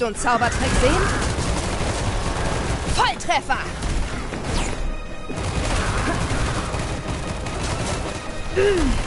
Willst du einen Zaubertrick sehen? Volltreffer! Mmh.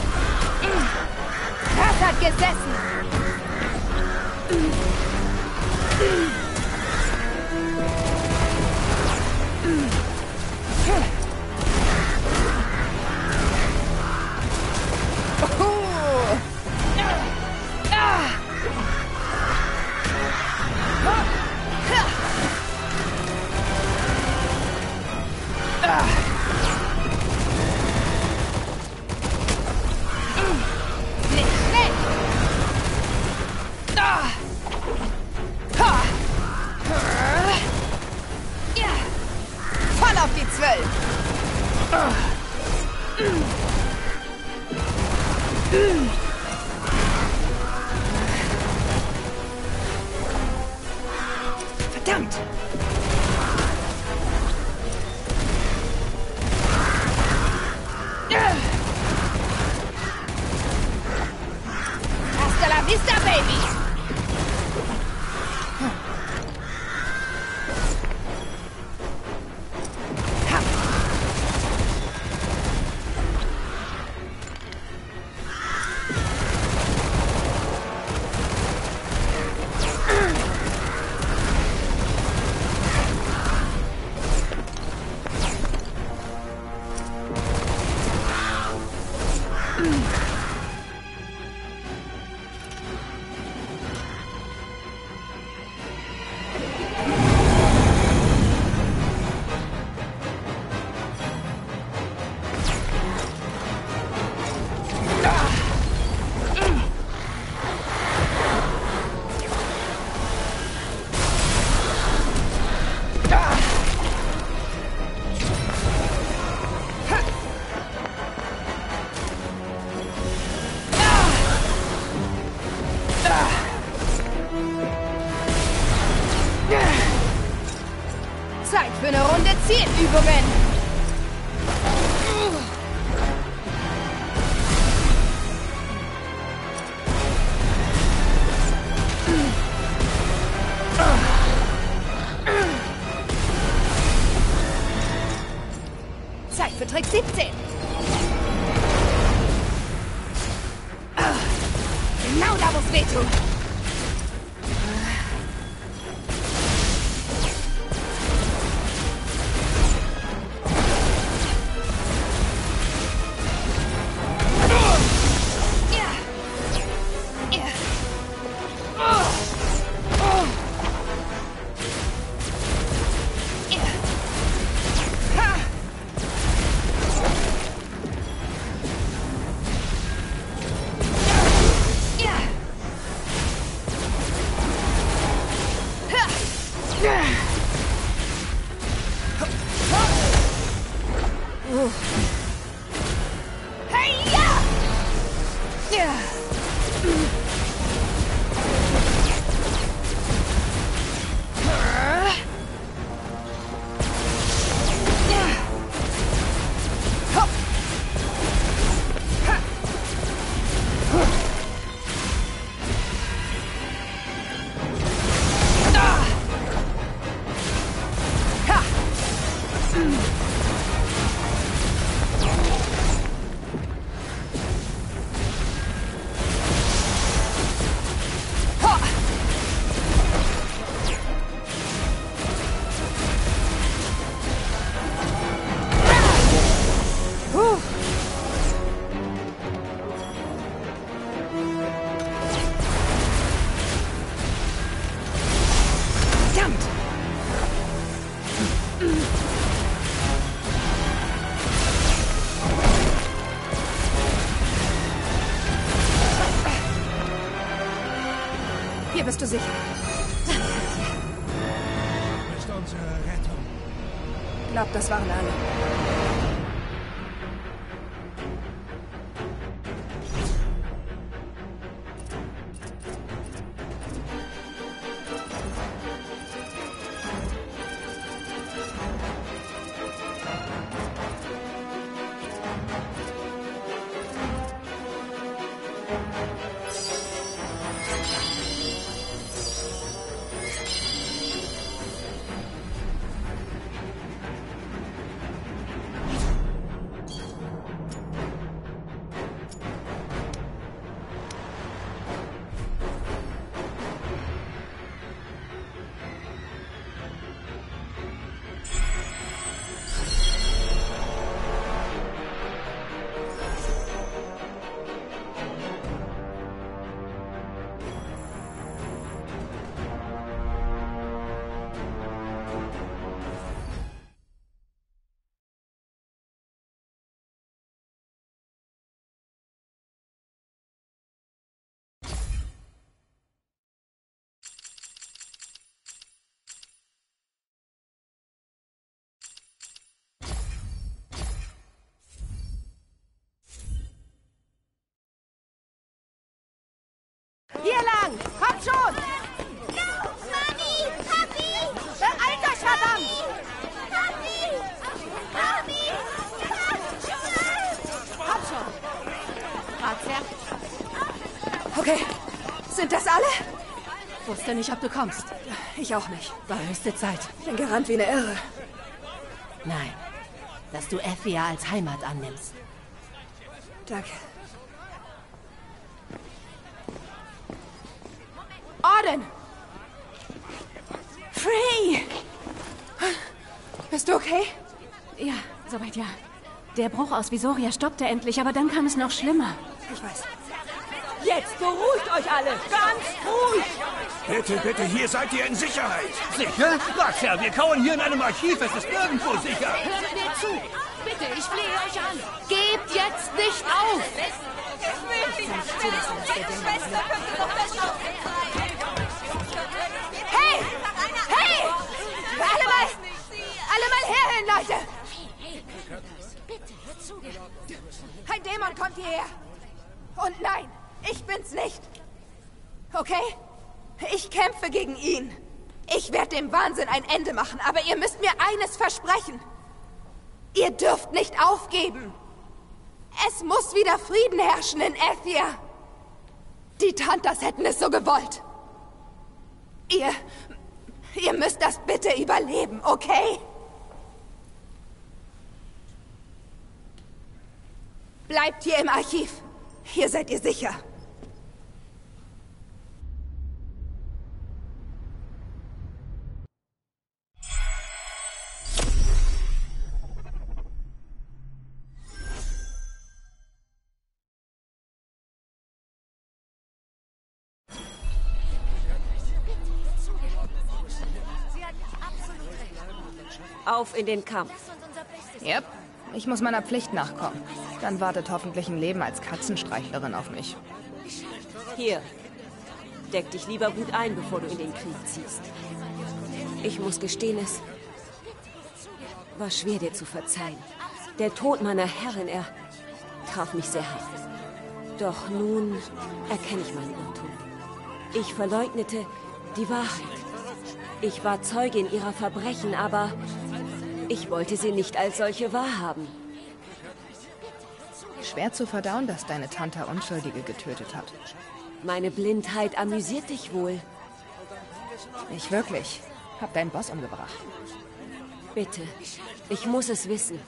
mig! Uh. you go übermächtigt. Sicher? Du bist unsere Rettung. Glaub, das waren alle. Wusste nicht, ob du kommst. Ich auch nicht. War höchste Zeit. Ich bin gerannt wie eine Irre. Nein. Dass du Effia als Heimat annimmst. Danke. Orden! Free! Bist du okay? Ja, soweit ja. Der Bruch aus Visoria stoppte endlich, aber dann kam es noch schlimmer. Ich weiß. Jetzt beruhigt euch alle! Ganz ruhig! Bitte, bitte, hier seid ihr in Sicherheit. Sicher? Raxia, wir kauen hier in einem Archiv. Es ist nirgendwo sicher. Hört mir zu! Bitte, ich flehe euch an! Gebt jetzt nicht auf! Hey! Hey! Alle mal! Alle mal herhin, Leute! Ein Dämon kommt hierher! Und nein, ich bin's nicht! Okay? Ich kämpfe gegen ihn. Ich werde dem Wahnsinn ein Ende machen, aber ihr müsst mir eines versprechen. Ihr dürft nicht aufgeben. Es muss wieder Frieden herrschen in Ethia. Die Tantas hätten es so gewollt. Ihr. Ihr müsst das bitte überleben, okay? Bleibt hier im Archiv. Hier seid ihr sicher. Auf in den Kampf. Yep, ich muss meiner Pflicht nachkommen. Dann wartet hoffentlich ein Leben als Katzenstreichlerin auf mich. Hier. Deck dich lieber gut ein, bevor du in den Krieg ziehst. Ich muss gestehen, es war schwer dir zu verzeihen. Der Tod meiner Herrin, er traf mich sehr hart. Doch nun erkenne ich meinen Irrtum. Ich verleugnete die Wahrheit. Ich war Zeugin ihrer Verbrechen, aber ich wollte sie nicht als solche wahrhaben. Schwer zu verdauen, dass deine Tante Unschuldige getötet hat. Meine Blindheit amüsiert dich wohl. Ich wirklich. Hab deinen Boss umgebracht. Bitte, ich muss es wissen.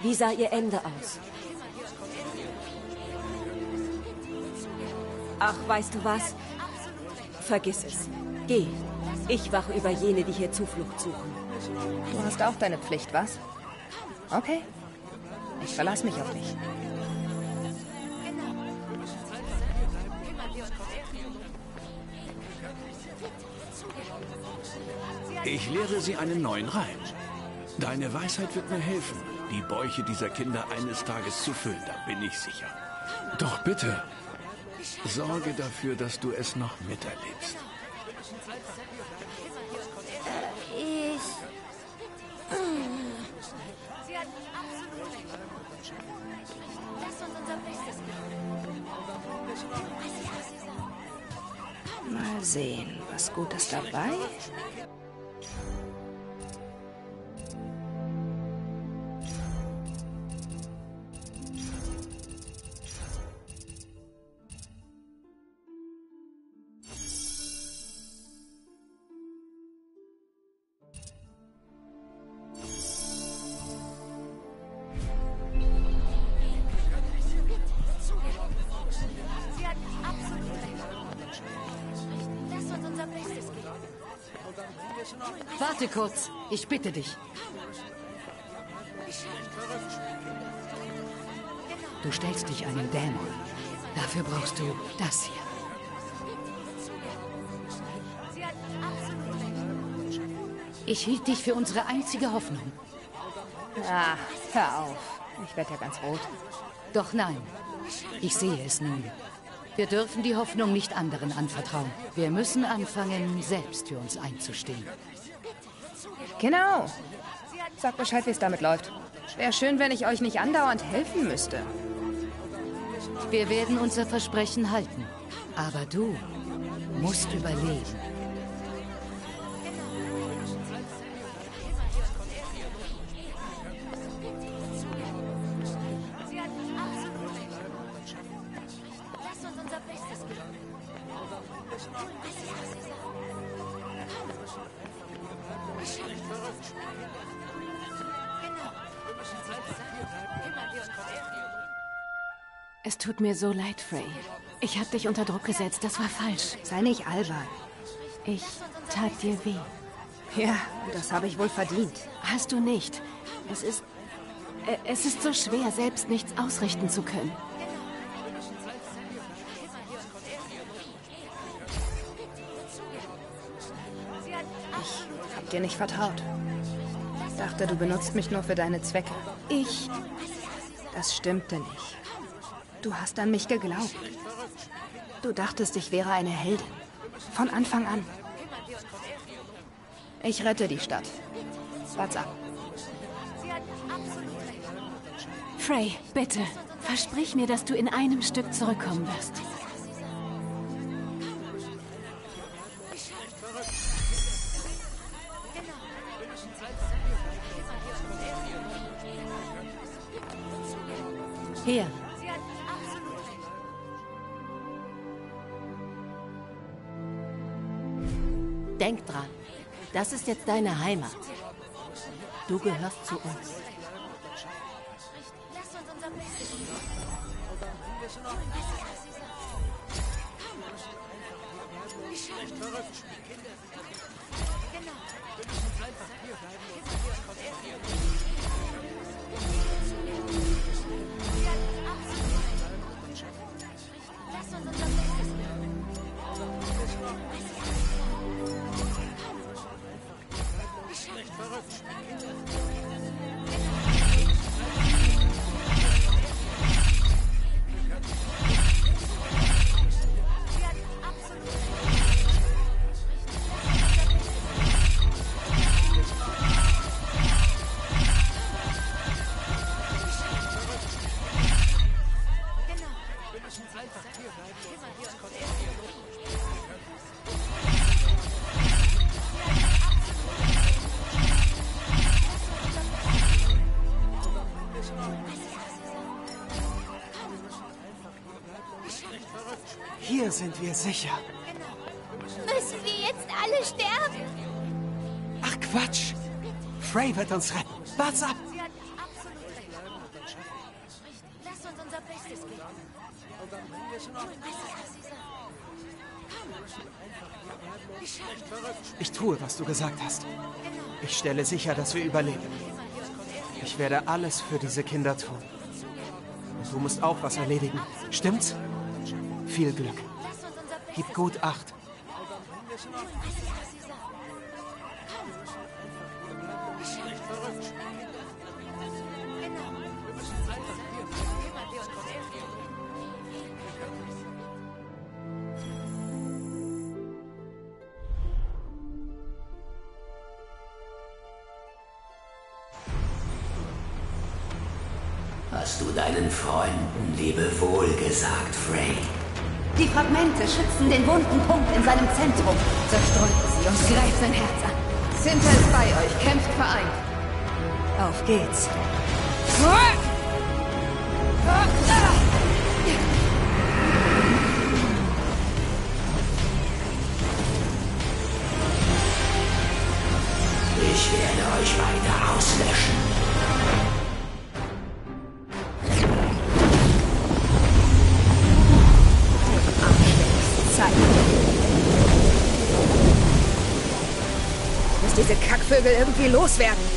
Wie sah ihr Ende aus? Ach, weißt du was? Vergiss es. Geh. Ich wache über jene, die hier Zuflucht suchen. Du hast auch deine Pflicht, was? Okay. Ich verlasse mich auf dich. Ich lehre sie einen neuen Reim. Deine Weisheit wird mir helfen, die Bäuche dieser Kinder eines Tages zu füllen, da bin ich sicher. Doch bitte, sorge dafür, dass du es noch miterlebst. Mal sehen, was Gutes dabei? Kurz. Ich bitte dich. Du stellst dich einem Dämon. Dafür brauchst du das hier. Ich hielt dich für unsere einzige Hoffnung. Ah, hör auf. Ich werde ja ganz rot. Doch nein, ich sehe es nun. Wir dürfen die Hoffnung nicht anderen anvertrauen. Wir müssen anfangen, selbst für uns einzustehen. Genau. Sag Bescheid, wie es damit läuft. Wäre schön, wenn ich euch nicht andauernd helfen müsste. Wir werden unser Versprechen halten. Aber du musst überleben. Tut mir so leid, Frey. Ich habe dich unter Druck gesetzt. Das war falsch. Sei nicht albern. Ich tat dir weh. Ja, das habe ich wohl verdient. Hast du nicht. Es ist. äh, Es ist so schwer, selbst nichts ausrichten zu können. Hab dir nicht vertraut. Dachte, du benutzt mich nur für deine Zwecke. Ich. Das stimmte nicht. Du hast an mich geglaubt. Du dachtest, ich wäre eine Heldin. Von Anfang an. Ich rette die Stadt. Wart's ab. Frey, bitte. Versprich mir, dass du in einem Stück zurückkommen wirst. Hier, Das ist jetzt deine Heimat. Du gehörst zu uns. Lass sind wir sicher. Müssen wir jetzt alle sterben? Ach Quatsch. Frey wird uns retten. Wart's ab. Sie hat absolut recht. Lass uns unser Bestes geben. Ich tue, was du gesagt hast. Ich stelle sicher, dass wir überleben. Ich werde alles für diese Kinder tun. Und du musst auch was erledigen. Stimmt's? Viel Glück. Gib gut Acht. Hast du deinen Freunden Lebewohl gesagt, Frey? Die Fragmente schützen den wunden Punkt in seinem Zentrum. Zerstreut sie und greift sein Herz an. Sinter ist bei euch, kämpft vereint. Auf geht's. Ich Kackvögel irgendwie loswerden.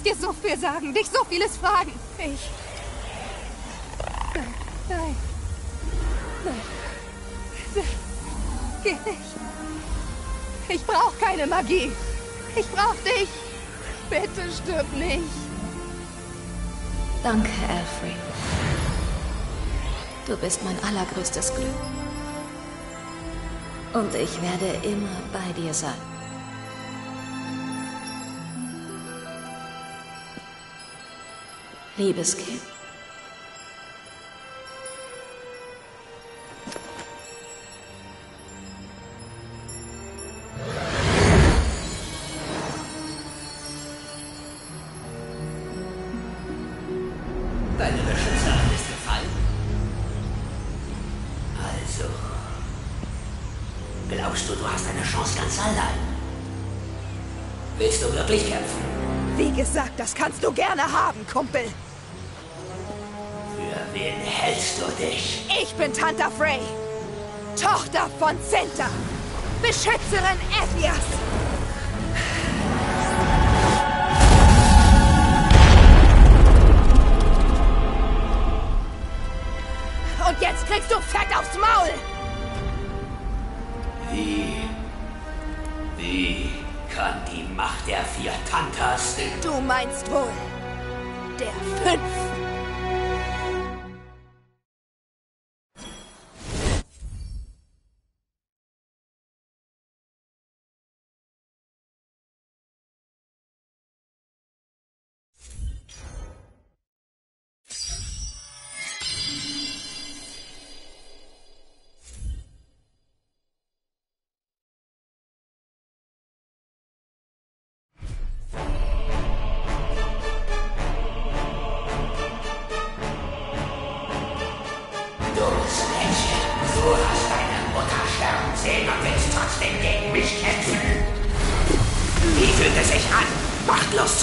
Muss dir so viel sagen, dich so vieles fragen. Ich. Nein, nein. Geh nicht. Ich brauche keine Magie. Ich brauche dich. Bitte stirb nicht. Danke, Alfred. Du bist mein allergrößtes Glück. Und ich werde immer bei dir sein. Liebes Kind. Deine Beschützerin ist gefallen. Also. Glaubst du, du hast eine Chance ganz allein? Willst du wirklich kämpfen? Wie gesagt, das kannst du gerne haben, Kumpel. Bin Tanta Frey. Tochter von Zinta. Beschützerin Ethias. Und jetzt kriegst du Fett aufs Maul. Wie. Wie kann die Macht der vier Tantas. Du meinst wohl der fünf.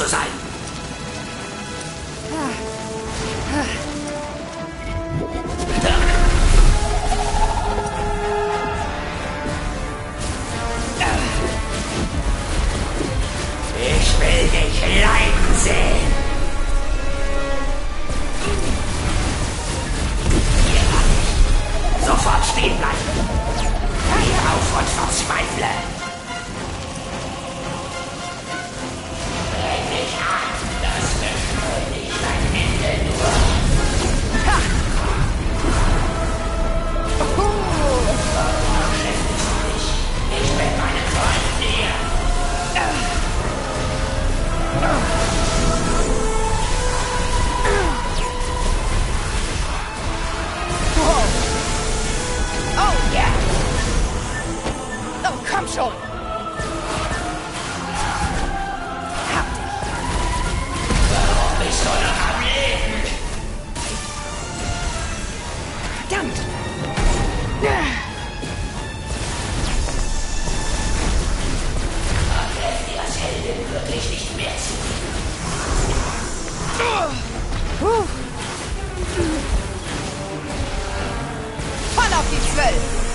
Zu? Auf die Zwölf.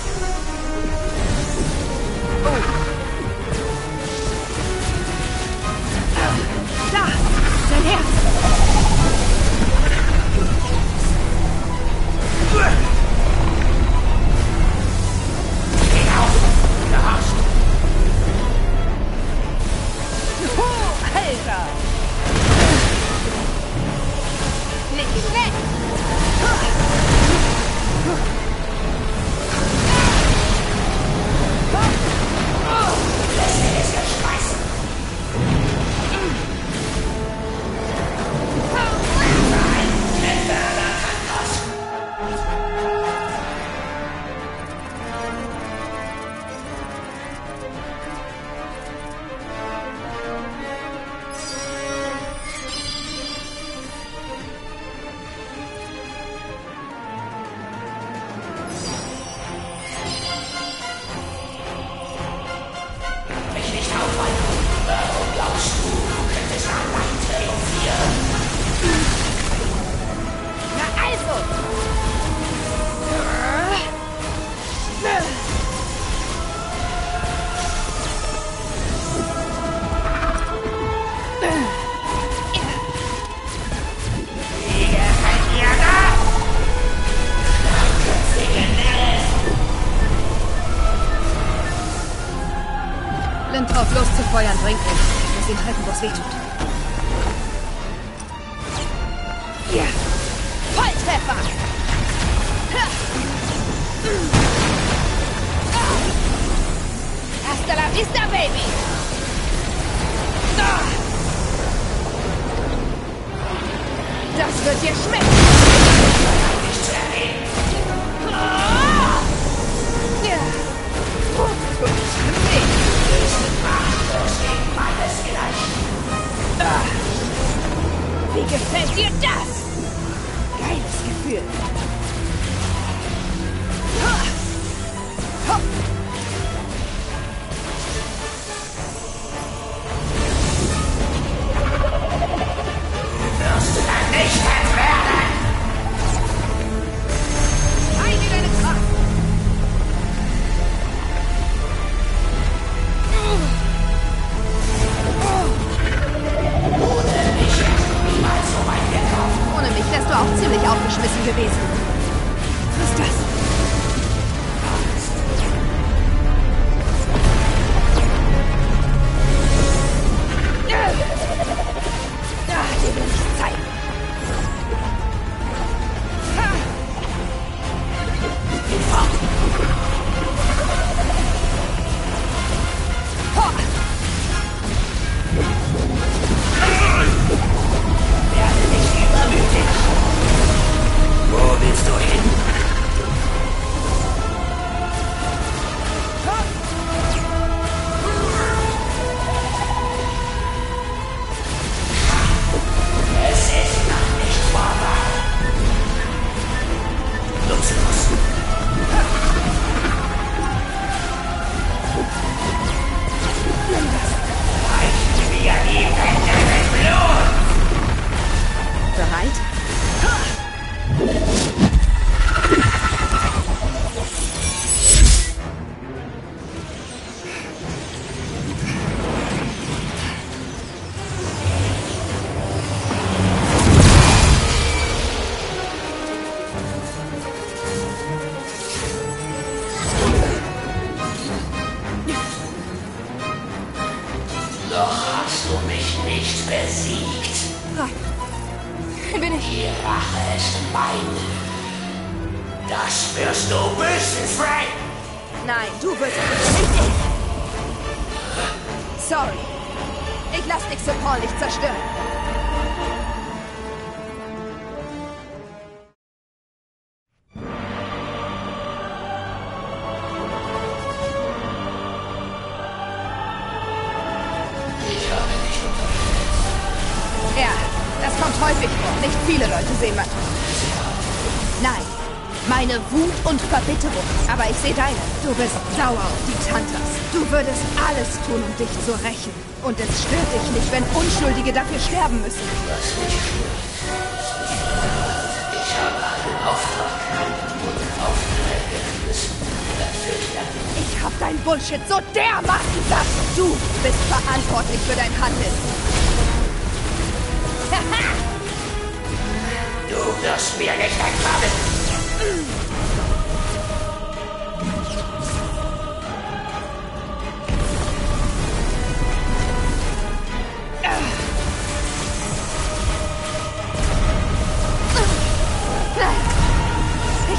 tun, um dich zu rächen. Und es stört dich nicht, wenn Unschuldige dafür sterben müssen. Was mich stört. Ich habe einen Auftrag und Aufträge müssen. Ich habe dein Bullshit so dermaßen satt. Du bist verantwortlich für dein Handeln. du wirst mir nicht entkommen.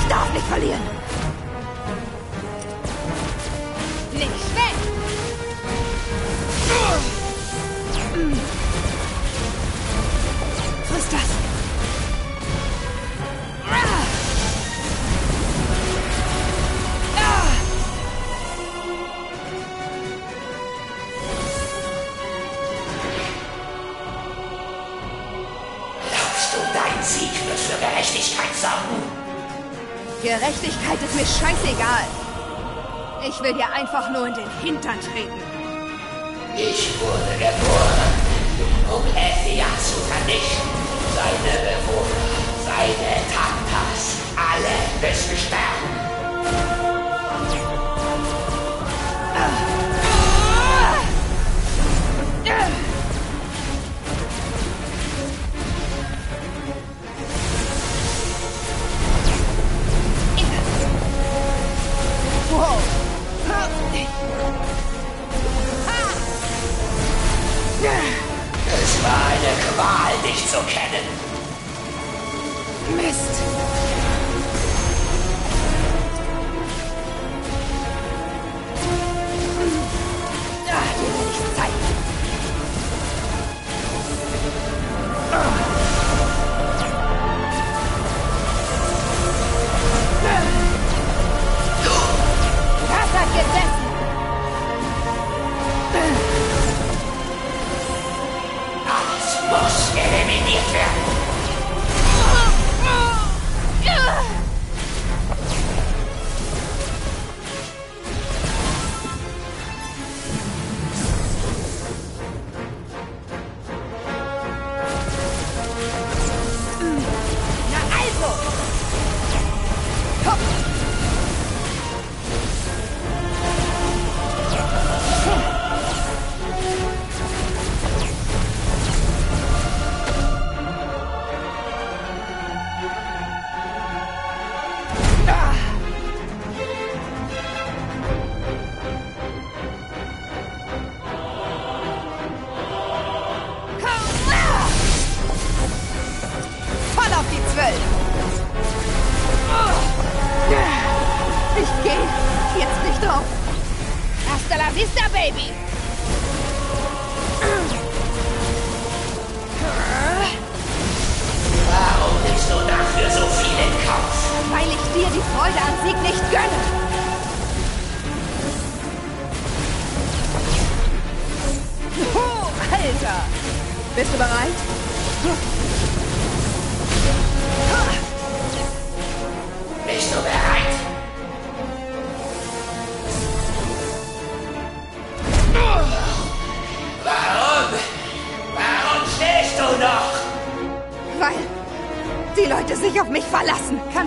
Ich darf nicht verlieren. Gerechtigkeit ist mir scheißegal. Ich will dir einfach nur in den Hintern treten. Ich wurde geboren, um Ethias zu vernichten. Seine Bewohner, seine Tantas, alle müssen sterben. War eine Qual, dich zu kennen. Mist.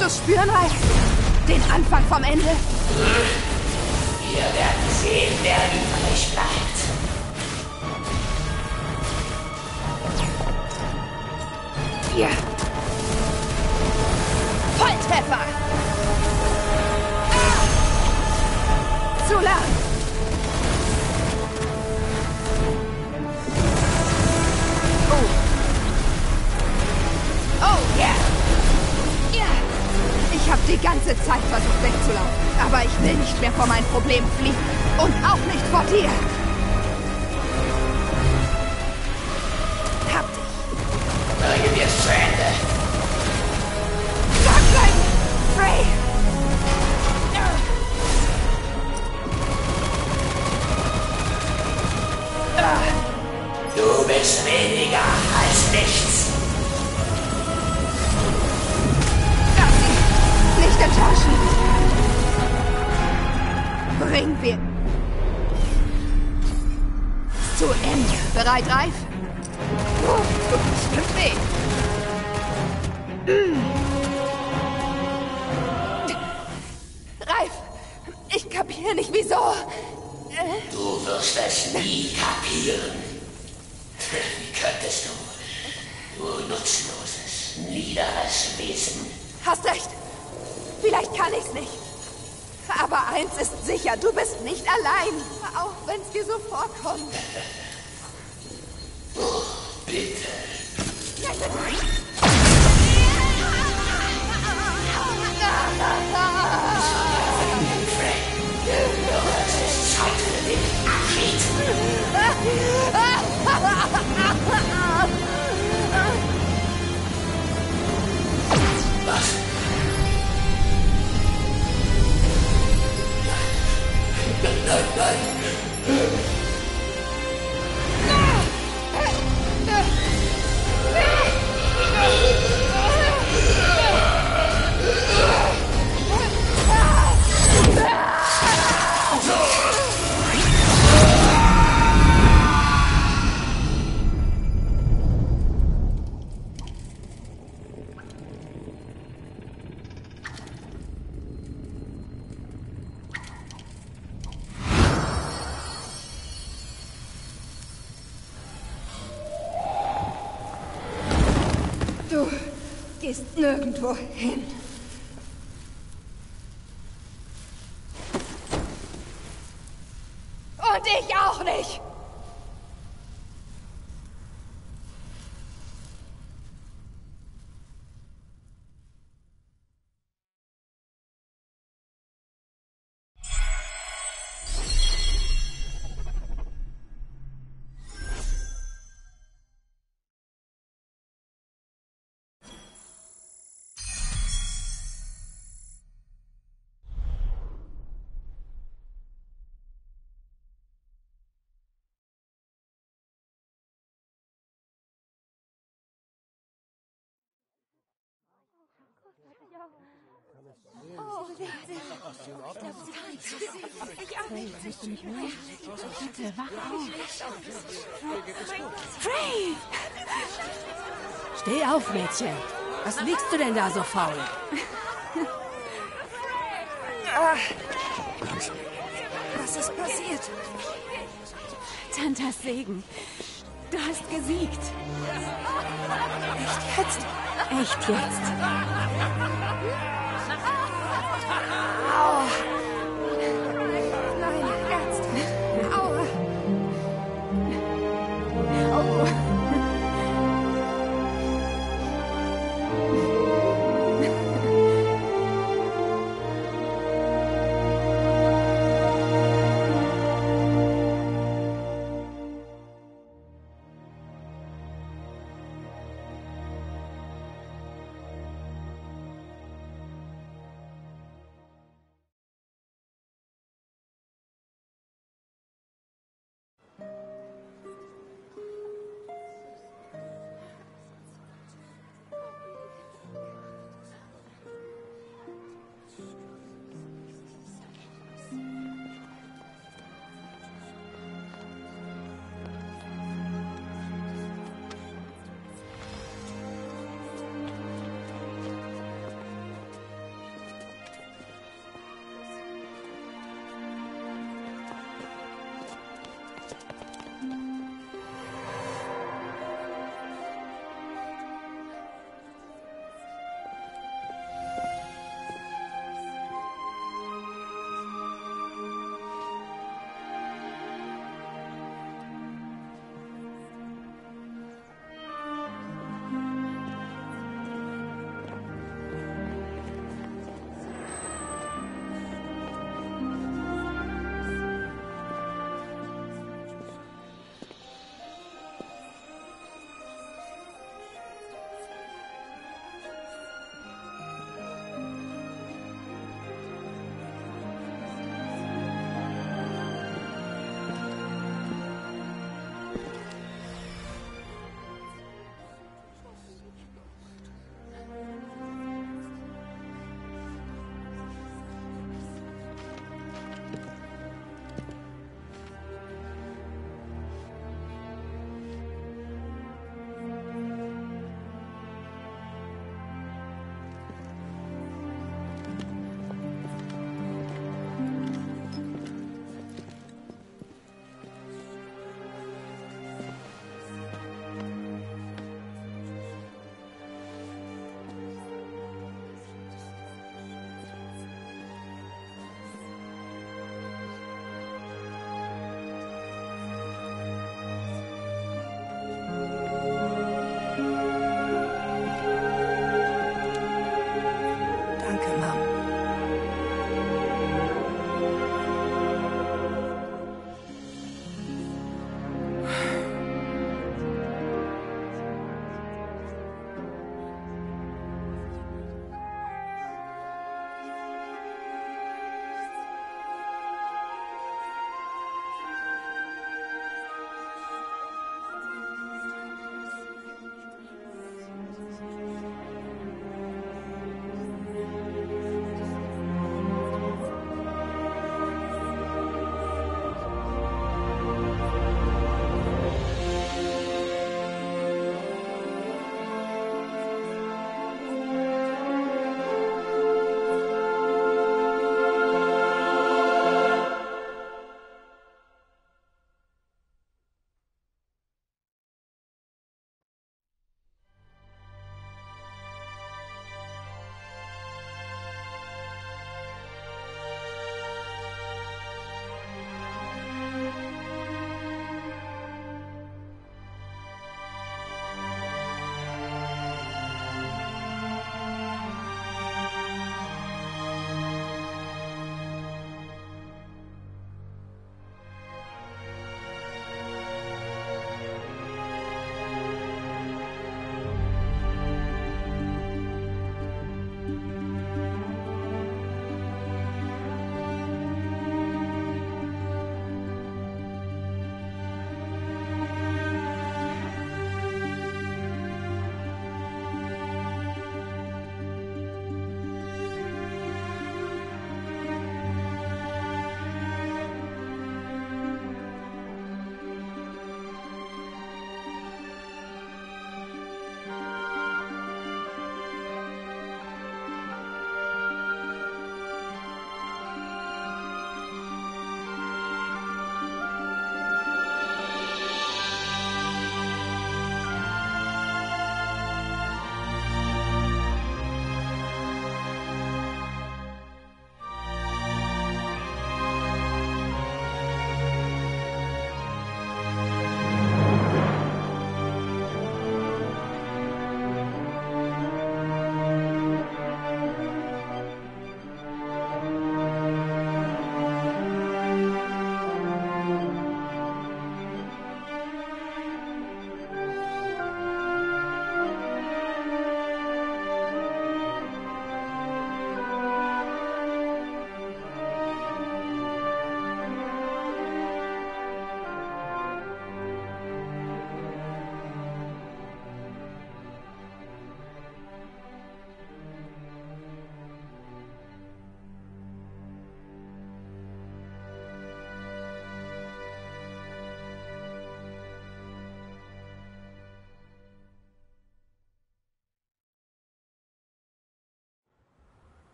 Du spüren, Ralf? Den Anfang vom Ende? Wir werden sehen, wer übrig bleibt. Hier. Volltreffer. Ah! Zu lang. Die ganze Zeit versucht wegzulaufen. Aber ich will nicht mehr vor meinen Problemen fliehen. Und auch nicht vor dir. Wesen. Hast recht. Vielleicht kann ich's nicht. Aber eins ist sicher, du bist nicht allein. Auch wenn's dir so vorkommt. Bitte. Ja, bitte. Doch es ist Zeit für den Abschied. Nein, nein, nein. Nirgendwo hin. Oh, ich glaube, sie nicht. Ich auch nicht. Bist du nicht müde? Bitte, wach auf. Frey! Steh auf, Mädchen. Was liegst du denn da so faul? Was ist passiert? Tantas Segen. Du hast gesiegt. Echt jetzt? Echt jetzt.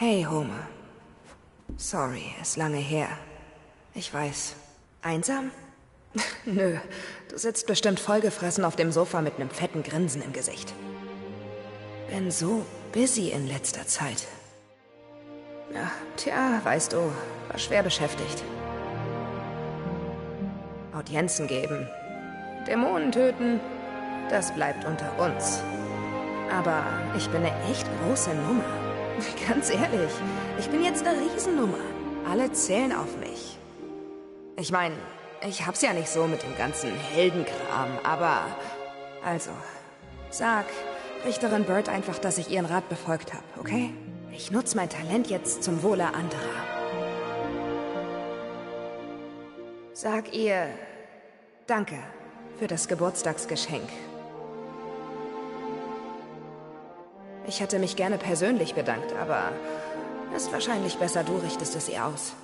Hey, Homer. Sorry, ist lange her. Ich weiß. Einsam? Nö, du sitzt bestimmt vollgefressen auf dem Sofa mit einem fetten Grinsen im Gesicht. Bin so busy in letzter Zeit. Ja, tja, weißt du, war schwer beschäftigt. Audienzen geben, Dämonen töten, das bleibt unter uns. Aber ich bin eine echt große Nummer. Ganz ehrlich, ich bin jetzt eine Riesennummer. Alle zählen auf mich. Ich meine, ich hab's ja nicht so mit dem ganzen Heldenkram, aber... Also, sag Richterin Bird einfach, dass ich ihren Rat befolgt habe, okay? Ich nutze mein Talent jetzt zum Wohle anderer. Sag ihr Danke für das Geburtstagsgeschenk. Ich hätte mich gerne persönlich bedankt, aber ist wahrscheinlich besser, du richtest es ihr aus.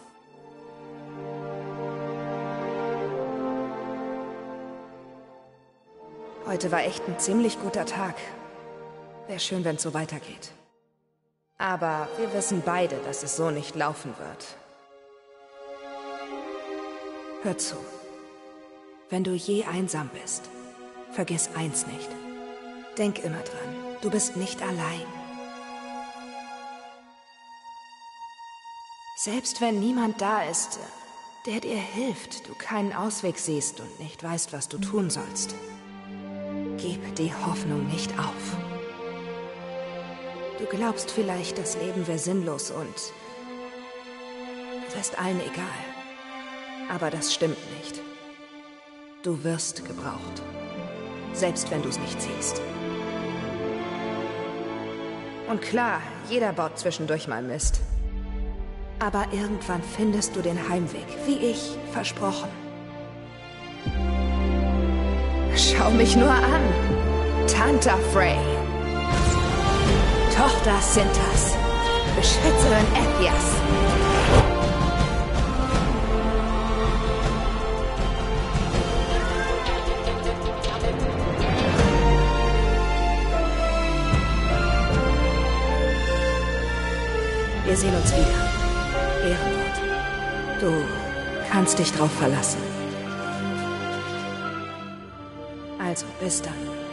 Heute war echt ein ziemlich guter Tag. Wäre schön, wenn es so weitergeht. Aber wir wissen beide, dass es so nicht laufen wird. Hör zu. Wenn du je einsam bist, vergiss eins nicht. Denk immer dran, du bist nicht allein. Selbst wenn niemand da ist, der dir hilft, du keinen Ausweg siehst und nicht weißt, was du tun sollst, gib die Hoffnung nicht auf. Du glaubst vielleicht, das Leben wäre sinnlos und wärst allen egal. Aber das stimmt nicht. Du wirst gebraucht. Selbst wenn du es nicht siehst. Und klar, jeder baut zwischendurch mal Mist. Aber irgendwann findest du den Heimweg, wie ich versprochen. Schau mich nur an. Tanta Frey. Tochter Sintas. Beschützerin Ethias. Wir sehen uns wieder. Ehrenwort. Du kannst dich drauf verlassen. Also, bis dann.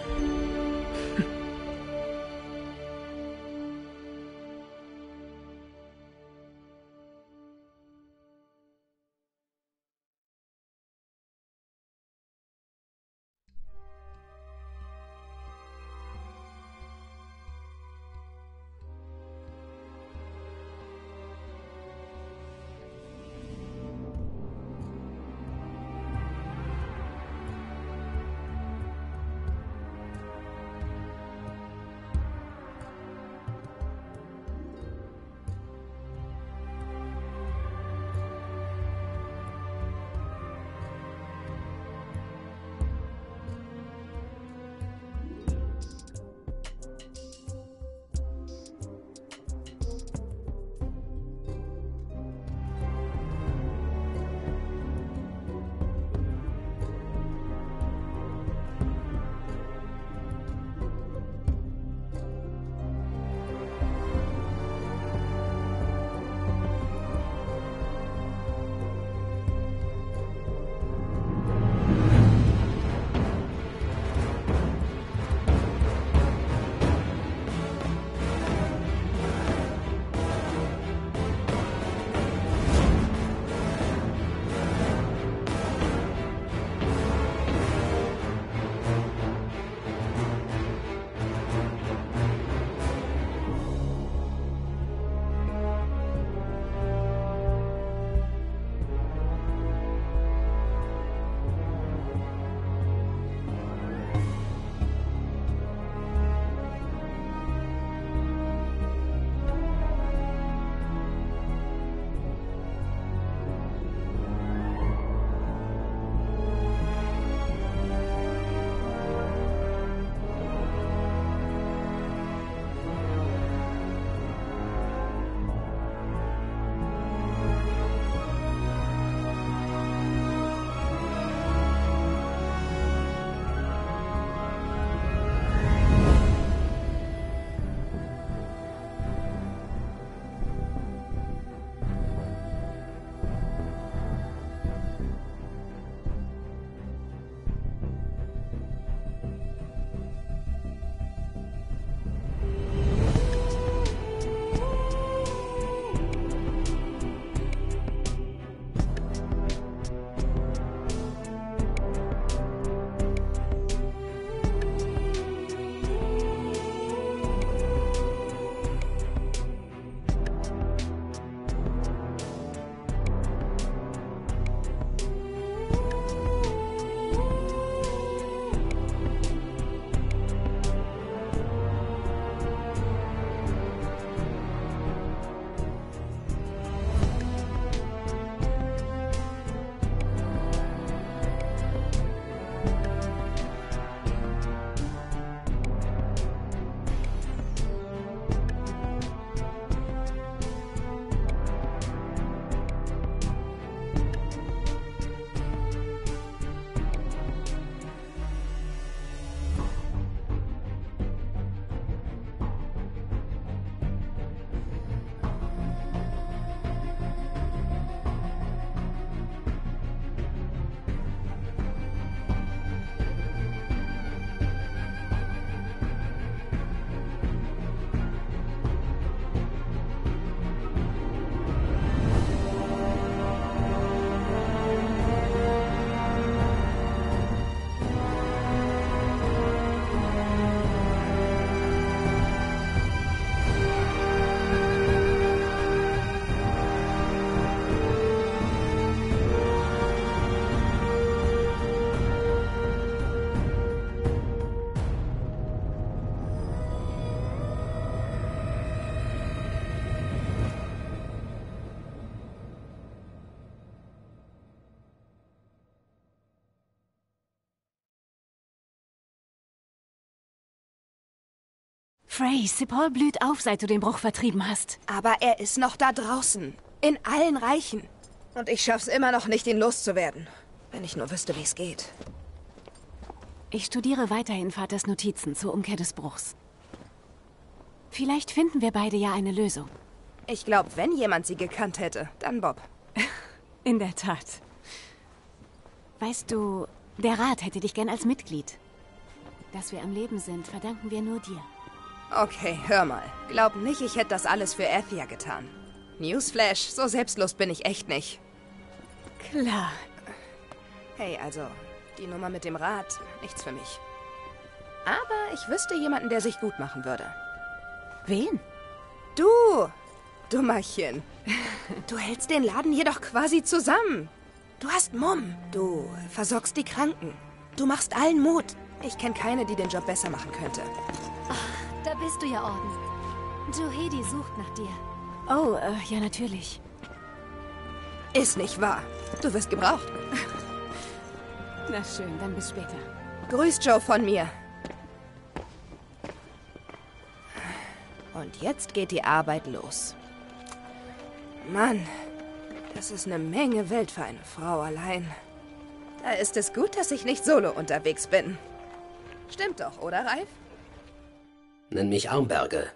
Frey, Sipol blüht auf, seit du den Bruch vertrieben hast. Aber er ist noch da draußen. In allen Reichen. Und ich schaff's immer noch nicht, ihn loszuwerden. Wenn ich nur wüsste, wie es geht. Ich studiere weiterhin Vaters Notizen zur Umkehr des Bruchs. Vielleicht finden wir beide ja eine Lösung. Ich glaube, wenn jemand sie gekannt hätte, dann Bob. In der Tat. Weißt du, der Rat hätte dich gern als Mitglied. Dass wir am Leben sind, verdanken wir nur dir. Okay, hör mal. Glaub nicht, ich hätte das alles für Athia getan. Newsflash, so selbstlos bin ich echt nicht. Klar. Hey, also, die Nummer mit dem Rad, nichts für mich. Aber ich wüsste jemanden, der sich gut machen würde. Wen? Du, Dummerchen. Du hältst den Laden hier doch quasi zusammen. Du hast Mumm. Du versorgst die Kranken. Du machst allen Mut. Ich kenne keine, die den Job besser machen könnte. Da bist du ja, Orden. Johedi sucht nach dir. Oh, äh, ja, natürlich. Ist nicht wahr. Du wirst gebraucht. Na schön, dann bis später. Grüß Joe von mir. Und jetzt geht die Arbeit los. Mann, das ist eine Menge Welt für eine Frau allein. Da ist es gut, dass ich nicht solo unterwegs bin. Stimmt doch, oder, Ralf? Nenn mich Armberge.